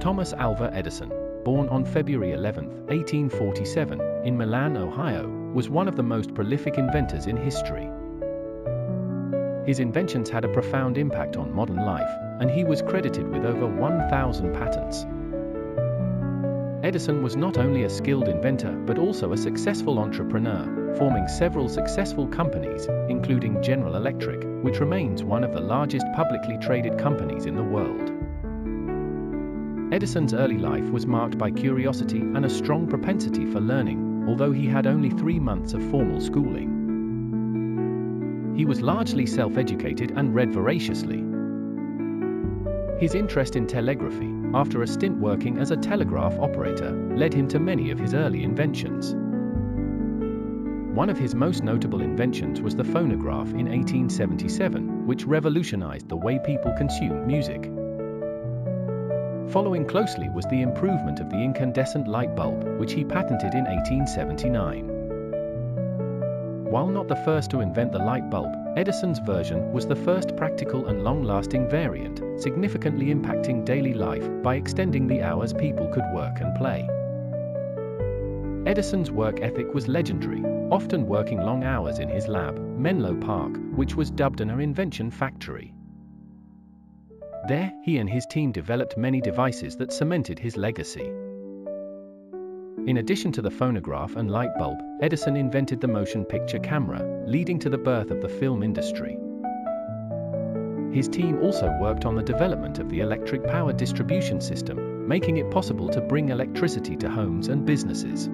Thomas Alva Edison, born on February 11, 1847, in Milan, Ohio, was one of the most prolific inventors in history. His inventions had a profound impact on modern life, and he was credited with over 1,000 patents. Edison was not only a skilled inventor but also a successful entrepreneur, forming several successful companies, including General Electric, which remains one of the largest publicly traded companies in the world. Edison's early life was marked by curiosity and a strong propensity for learning, although he had only three months of formal schooling. He was largely self-educated and read voraciously. His interest in telegraphy, after a stint working as a telegraph operator, led him to many of his early inventions. One of his most notable inventions was the phonograph in 1877, which revolutionized the way people consumed music. Following closely was the improvement of the incandescent light bulb, which he patented in 1879. While not the first to invent the light bulb, Edison's version was the first practical and long-lasting variant, significantly impacting daily life by extending the hours people could work and play. Edison's work ethic was legendary, often working long hours in his lab, Menlo Park, which was dubbed an invention factory. There, he and his team developed many devices that cemented his legacy. In addition to the phonograph and light bulb, Edison invented the motion picture camera, leading to the birth of the film industry. His team also worked on the development of the electric power distribution system, making it possible to bring electricity to homes and businesses.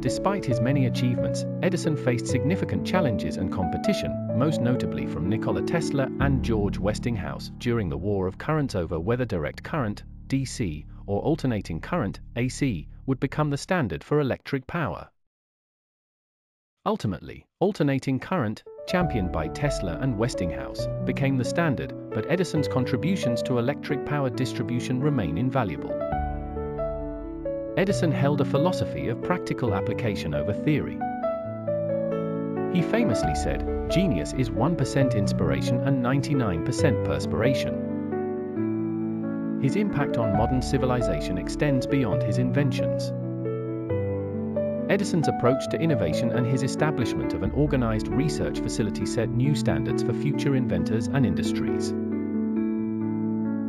Despite his many achievements, Edison faced significant challenges and competition, most notably from Nikola Tesla and George Westinghouse during the war of currents over whether direct current, DC, or alternating current, AC, would become the standard for electric power. Ultimately, alternating current, championed by Tesla and Westinghouse, became the standard, but Edison's contributions to electric power distribution remain invaluable. Edison held a philosophy of practical application over theory. He famously said, genius is 1% inspiration and 99% perspiration. His impact on modern civilization extends beyond his inventions. Edison's approach to innovation and his establishment of an organized research facility set new standards for future inventors and industries.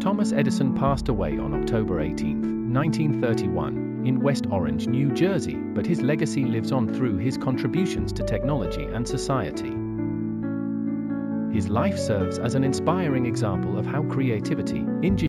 Thomas Edison passed away on October 18, 1931, in West Orange, New Jersey, but his legacy lives on through his contributions to technology and society. His life serves as an inspiring example of how creativity, ingenuity,